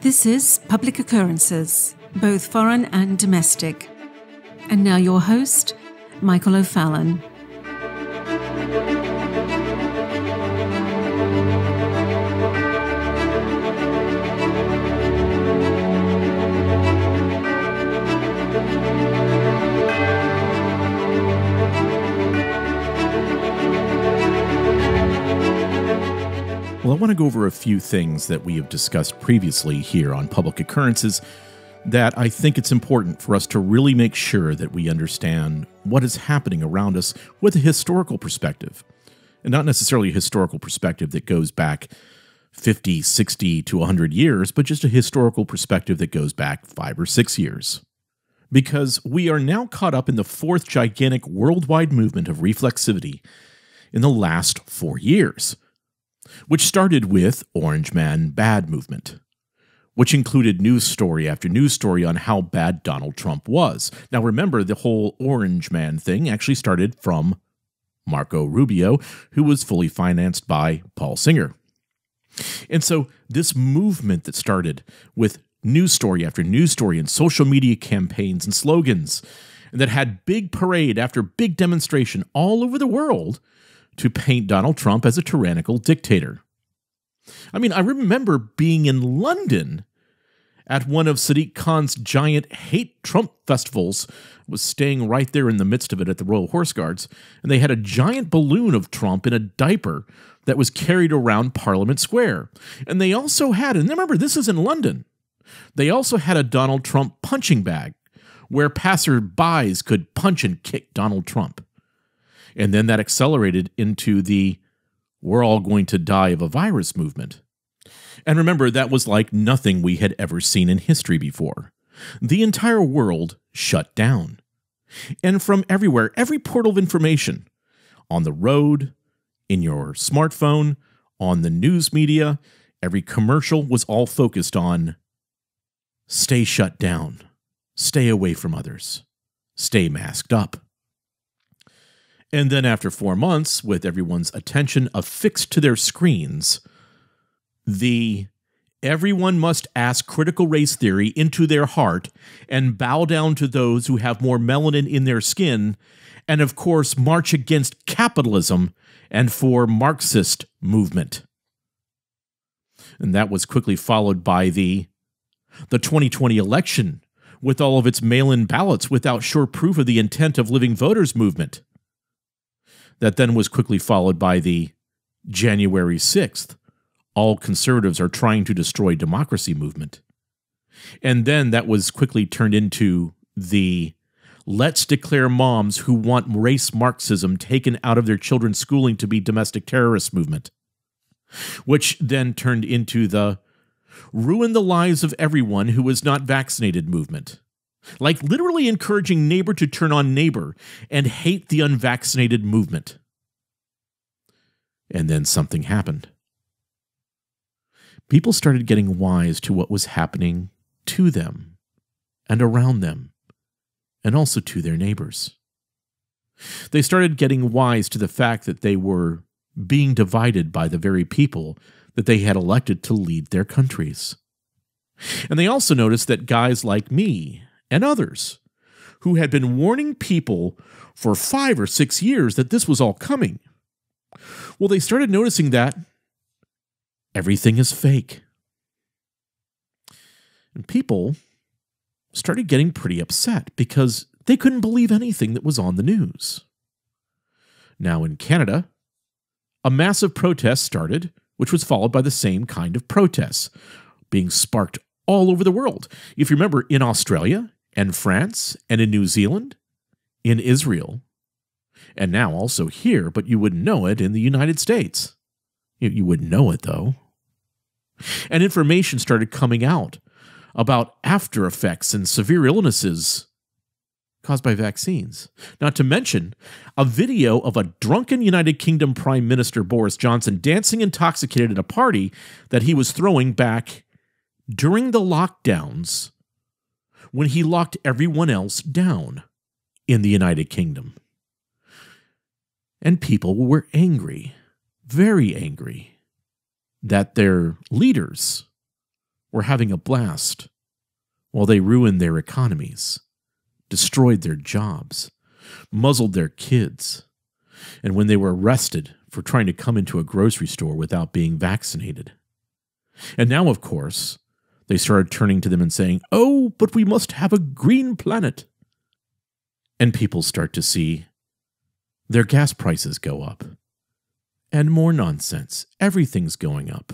This is Public Occurrences, both foreign and domestic. And now your host, Michael O'Fallon. Want to go over a few things that we have discussed previously here on public occurrences that I think it's important for us to really make sure that we understand what is happening around us with a historical perspective. And not necessarily a historical perspective that goes back 50, 60 to 100 years, but just a historical perspective that goes back five or six years. Because we are now caught up in the fourth gigantic worldwide movement of reflexivity in the last four years which started with Orange Man Bad movement, which included news story after news story on how bad Donald Trump was. Now, remember, the whole Orange Man thing actually started from Marco Rubio, who was fully financed by Paul Singer. And so, this movement that started with news story after news story and social media campaigns and slogans, and that had big parade after big demonstration all over the world to paint Donald Trump as a tyrannical dictator. I mean, I remember being in London at one of Sadiq Khan's giant hate Trump festivals, was staying right there in the midst of it at the Royal Horse Guards, and they had a giant balloon of Trump in a diaper that was carried around Parliament Square. And they also had, and remember, this is in London, they also had a Donald Trump punching bag where passerbys could punch and kick Donald Trump. And then that accelerated into the we're all going to die of a virus movement. And remember, that was like nothing we had ever seen in history before. The entire world shut down. And from everywhere, every portal of information on the road, in your smartphone, on the news media, every commercial was all focused on stay shut down, stay away from others, stay masked up. And then, after four months, with everyone's attention affixed to their screens, the everyone must ask critical race theory into their heart and bow down to those who have more melanin in their skin, and of course, march against capitalism and for Marxist movement. And that was quickly followed by the the 2020 election with all of its mail-in ballots without sure proof of the intent of living voters movement that then was quickly followed by the January 6th, all conservatives are trying to destroy democracy movement. And then that was quickly turned into the let's declare moms who want race Marxism taken out of their children's schooling to be domestic terrorist movement, which then turned into the ruin the lives of everyone who is not vaccinated movement like literally encouraging neighbor to turn on neighbor and hate the unvaccinated movement. And then something happened. People started getting wise to what was happening to them and around them, and also to their neighbors. They started getting wise to the fact that they were being divided by the very people that they had elected to lead their countries. And they also noticed that guys like me and others who had been warning people for five or six years that this was all coming. Well, they started noticing that everything is fake. And people started getting pretty upset because they couldn't believe anything that was on the news. Now, in Canada, a massive protest started, which was followed by the same kind of protests being sparked all over the world. If you remember, in Australia, and France and in New Zealand, in Israel, and now also here, but you wouldn't know it in the United States. You, wouldn't know it though. And information started coming out about after effects and severe illnesses caused by vaccines. Not to mention a video of a drunken United Kingdom Prime Minister Boris Johnson dancing intoxicated at a party that he was throwing back during the lockdowns when he locked everyone else down in the United Kingdom. And people were angry, very angry, that their leaders were having a blast while they ruined their economies, destroyed their jobs, muzzled their kids, and when they were arrested for trying to come into a grocery store without being vaccinated. And now, of course, they started turning to them and saying, Oh, but we must have a green planet. And people start to see their gas prices go up. And more nonsense. Everything's going up.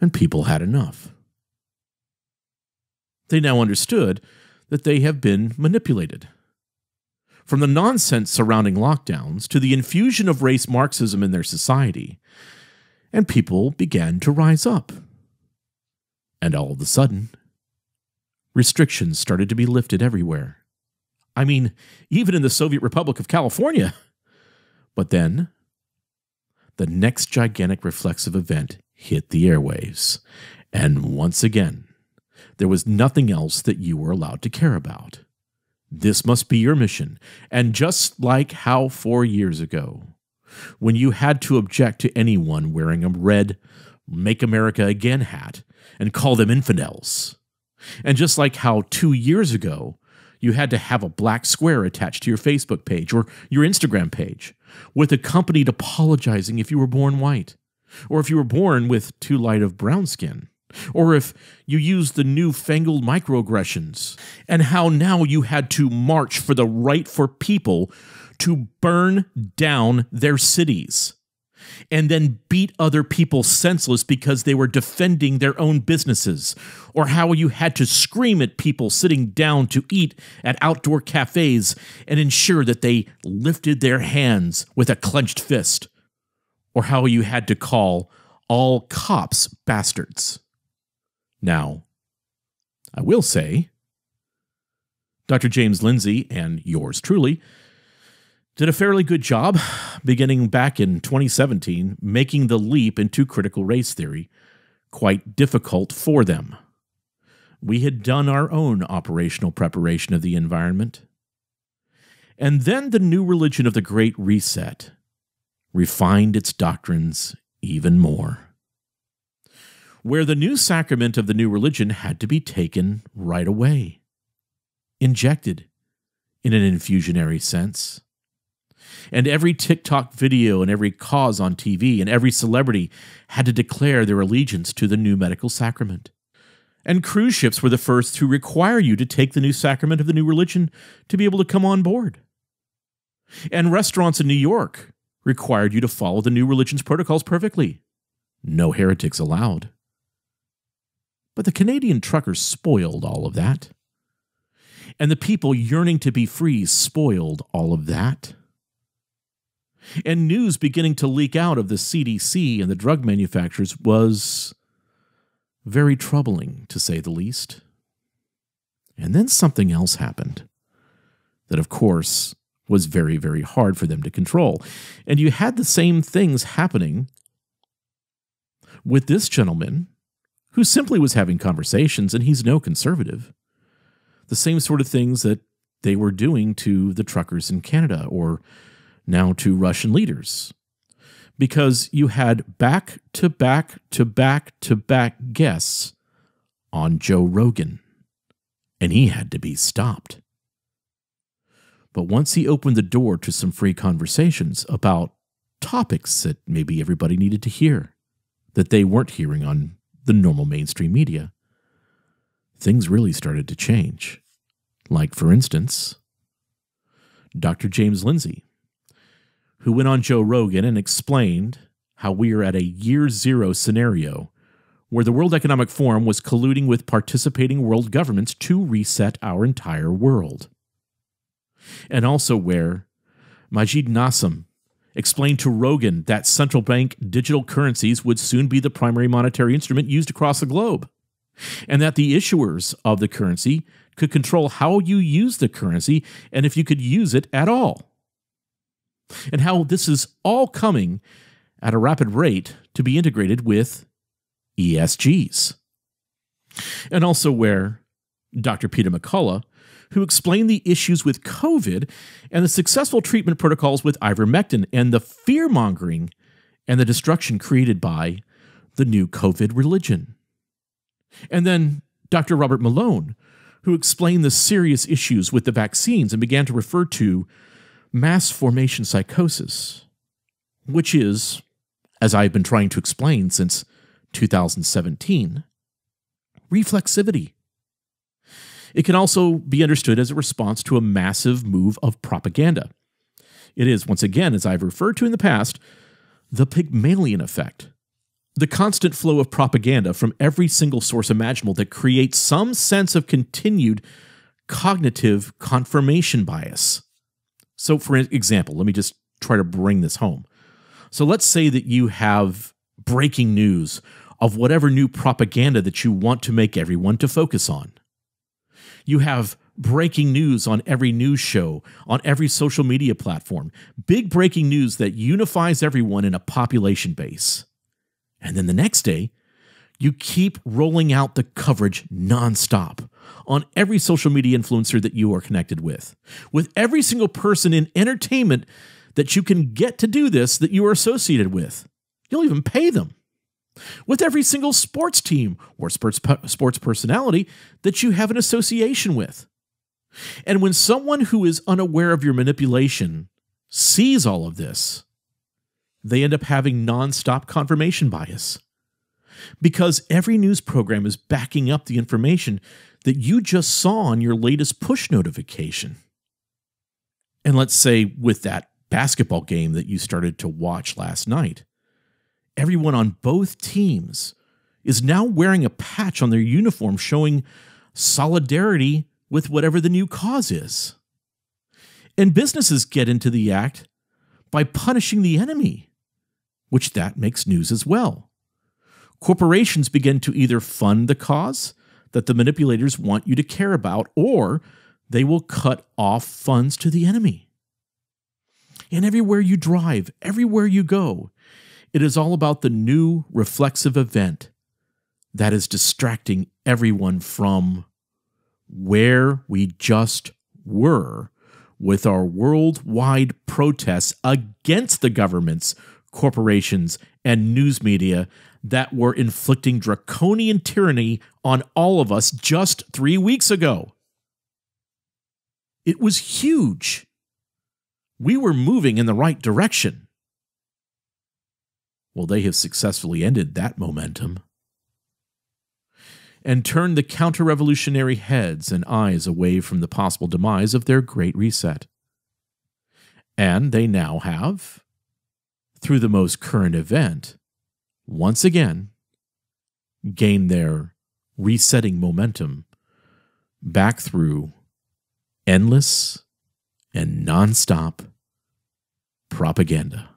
And people had enough. They now understood that they have been manipulated. From the nonsense surrounding lockdowns to the infusion of race Marxism in their society, and people began to rise up. And all of a sudden, restrictions started to be lifted everywhere. I mean, even in the Soviet Republic of California. But then, the next gigantic reflexive event hit the airwaves. And once again, there was nothing else that you were allowed to care about. This must be your mission. And just like how four years ago, when you had to object to anyone wearing a red Make America Again hat and call them infidels, and just like how two years ago, you had to have a black square attached to your Facebook page or your Instagram page, with accompanied apologizing if you were born white, or if you were born with too light of brown skin, or if you used the newfangled microaggressions, and how now you had to march for the right for people to burn down their cities and then beat other people senseless because they were defending their own businesses, or how you had to scream at people sitting down to eat at outdoor cafes and ensure that they lifted their hands with a clenched fist, or how you had to call all cops bastards. Now, I will say, Dr. James Lindsay and yours truly did a fairly good job beginning back in 2017, making the leap into critical race theory quite difficult for them. We had done our own operational preparation of the environment. And then the new religion of the Great Reset refined its doctrines even more. Where the new sacrament of the new religion had to be taken right away, injected in an infusionary sense and every TikTok video and every cause on TV and every celebrity had to declare their allegiance to the new medical sacrament. And cruise ships were the first to require you to take the new sacrament of the new religion to be able to come on board. And restaurants in New York required you to follow the new religion's protocols perfectly. No heretics allowed. But the Canadian truckers spoiled all of that. And the people yearning to be free spoiled all of that and news beginning to leak out of the CDC and the drug manufacturers was very troubling, to say the least. And then something else happened that, of course, was very, very hard for them to control. And you had the same things happening with this gentleman who simply was having conversations, and he's no conservative. The same sort of things that they were doing to the truckers in Canada or now to Russian leaders. Because you had back to back to back to back guests on Joe Rogan, and he had to be stopped. But once he opened the door to some free conversations about topics that maybe everybody needed to hear, that they weren't hearing on the normal mainstream media, things really started to change. Like, for instance, Dr. James Lindsay who went on Joe Rogan and explained how we are at a year zero scenario where the World Economic Forum was colluding with participating world governments to reset our entire world. And also where Maajid Nawaz explained to Rogan that central bank digital currencies would soon be the primary monetary instrument used across the globe, and that the issuers of the currency could control how you use the currency and if you could use it at all and how this is all coming at a rapid rate to be integrated with ESGs. And also where Dr. Peter McCullough, who explained the issues with COVID and the successful treatment protocols with ivermectin and the fear mongering and the destruction created by the new COVID religion. And then Dr. Robert Malone, who explained the serious issues with the vaccines and began to refer to mass formation psychosis, which is, as I've been trying to explain since 2017, reflexivity. It can also be understood as a response to a massive move of propaganda. It is, once again, as I've referred to in the past, the Pygmalion effect. The constant flow of propaganda from every single source imaginable that creates some sense of continued cognitive confirmation bias. So, for example, let me just try to bring this home. So, let's say that you have breaking news of whatever new propaganda that you want to make everyone to focus on. You have breaking news on every news show, on every social media platform, big breaking news that unifies everyone in a population base. And then the next day, you keep rolling out the coverage nonstop on every social media influencer that you are connected with, with every single person in entertainment that you can get to do this that you are associated with. You'll even pay them. With every single sports team or sports, sports personality that you have an association with. And when someone who is unaware of your manipulation sees all of this, they end up having nonstop confirmation bias. Because every news program is backing up the information that you just saw on your latest push notification. And let's say with that basketball game that you started to watch last night, everyone on both teams is now wearing a patch on their uniform showing solidarity with whatever the new cause is. And businesses get into the act by punishing the enemy, which that makes news as well. Corporations begin to either fund the cause that the manipulators want you to care about, or they will cut off funds to the enemy. And everywhere you drive, everywhere you go, it is all about the new reflexive event that is distracting everyone from where we just were with our worldwide protests against the governments, corporations, and news media that were inflicting draconian tyranny on all of us just three weeks ago. It was huge. We were moving in the right direction. Well, they have successfully ended that momentum and turned the counter revolutionary heads and eyes away from the possible demise of their great reset. And they now have, through the most current event, once again gain their resetting momentum back through endless and nonstop propaganda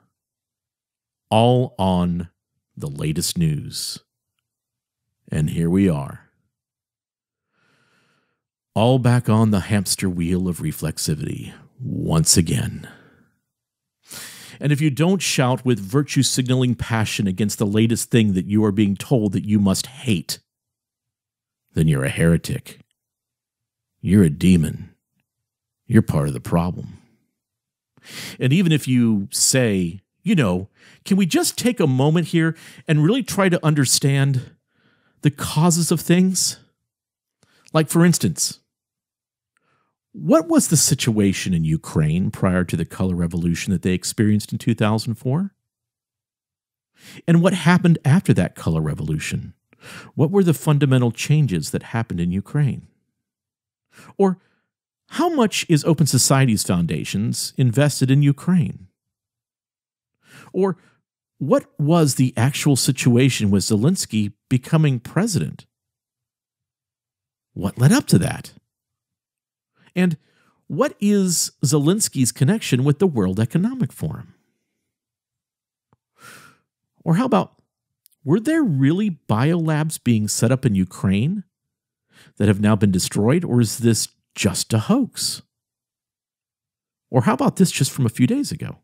all on the latest news. And here we are. All back on the hamster wheel of reflexivity once again. And if you don't shout with virtue signaling passion against the latest thing that you are being told that you must hate, then you're a heretic. You're a demon. You're part of the problem. And even if you say, you know, can we just take a moment here and really try to understand the causes of things? Like, for instance, what was the situation in Ukraine prior to the color revolution that they experienced in 2004? And what happened after that color revolution? What were the fundamental changes that happened in Ukraine? Or how much is Open Society's foundations invested in Ukraine? Or what was the actual situation with Zelensky becoming president? What led up to that? And what is Zelensky's connection with the World Economic Forum? Or how about, were there really biolabs being set up in Ukraine that have now been destroyed, or is this just a hoax? Or how about this just from a few days ago?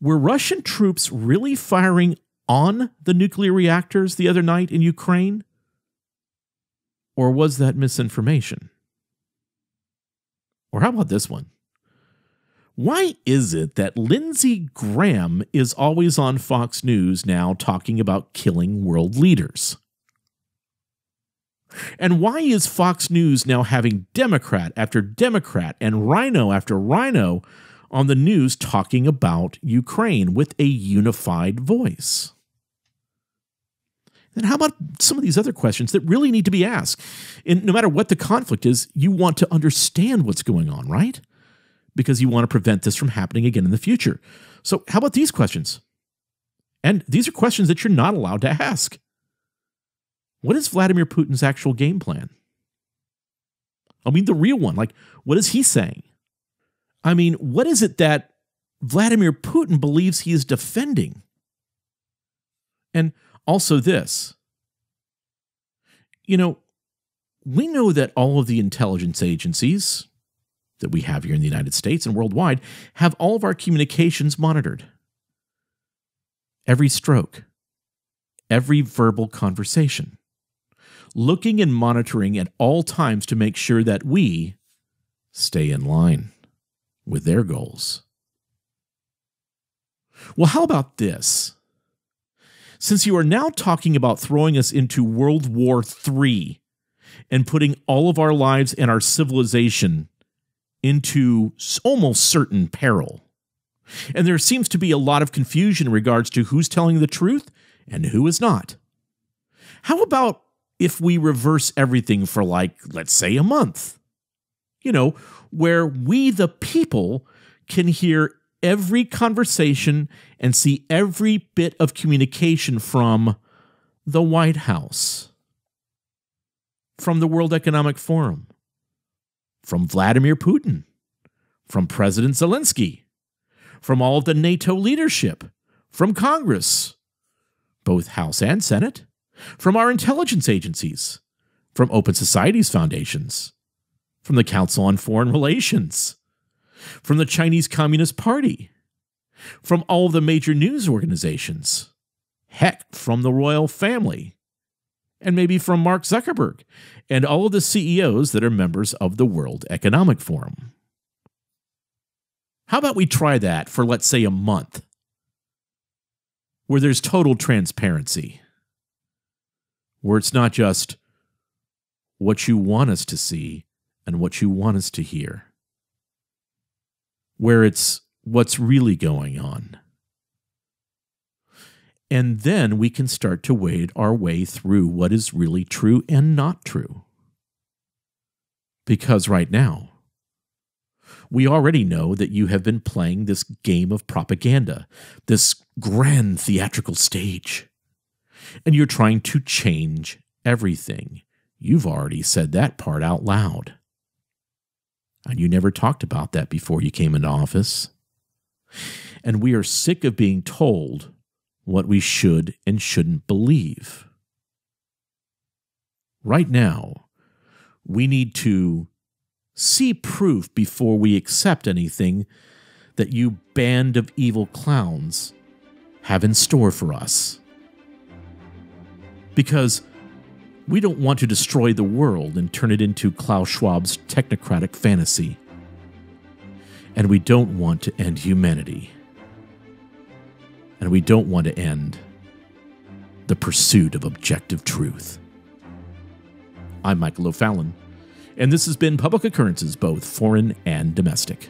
Were Russian troops really firing on the nuclear reactors the other night in Ukraine? Or was that misinformation? Or how about this one? Why is it that Lindsey Graham is always on Fox News now talking about killing world leaders? And why is Fox News now having Democrat after Democrat and RINO after RINO on the news talking about Ukraine with a unified voice? Then how about some of these other questions that really need to be asked? And no matter what the conflict is, you want to understand what's going on, right? Because you want to prevent this from happening again in the future. So, how about these questions? And these are questions that you're not allowed to ask. What is Vladimir Putin's actual game plan? I mean, the real one. Like, what is he saying? I mean, what is it that Vladimir Putin believes he is defending? And also, this. You know, we know that all of the intelligence agencies that we have here in the United States and worldwide have all of our communications monitored. Every stroke, every verbal conversation, looking and monitoring at all times to make sure that we stay in line with their goals. Well, how about this? Since you are now talking about throwing us into World War III and putting all of our lives and our civilization into almost certain peril, and there seems to be a lot of confusion in regards to who's telling the truth and who is not. How about if we reverse everything for, like, let's say a month? You know, where we, the people, can hear every conversation and see every bit of communication from the White House, from the World Economic Forum, from Vladimir Putin, from President Zelensky, from all of the NATO leadership, from Congress, both House and Senate, from our intelligence agencies, from Open Societies Foundations, from the Council on Foreign Relations, from the Chinese Communist Party, from all of the major news organizations, heck, from the royal family, and maybe from Mark Zuckerberg and all of the CEOs that are members of the World Economic Forum. How about we try that for, let's say, a month, where there's total transparency, where it's not just what you want us to see and what you want us to hear where it's what's really going on. And then we can start to wade our way through what is really true and not true. Because right now, we already know that you have been playing this game of propaganda, this grand theatrical stage, and you're trying to change everything. You've already said that part out loud. And you never talked about that before you came into office. And we are sick of being told what we should and shouldn't believe. Right now, we need to see proof before we accept anything that you band of evil clowns have in store for us. Because we don't want to destroy the world and turn it into Klaus Schwab's technocratic fantasy. And we don't want to end humanity. And we don't want to end the pursuit of objective truth. I'm Michael O'Fallon, and this has been Public Occurrences, both foreign and domestic.